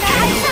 があった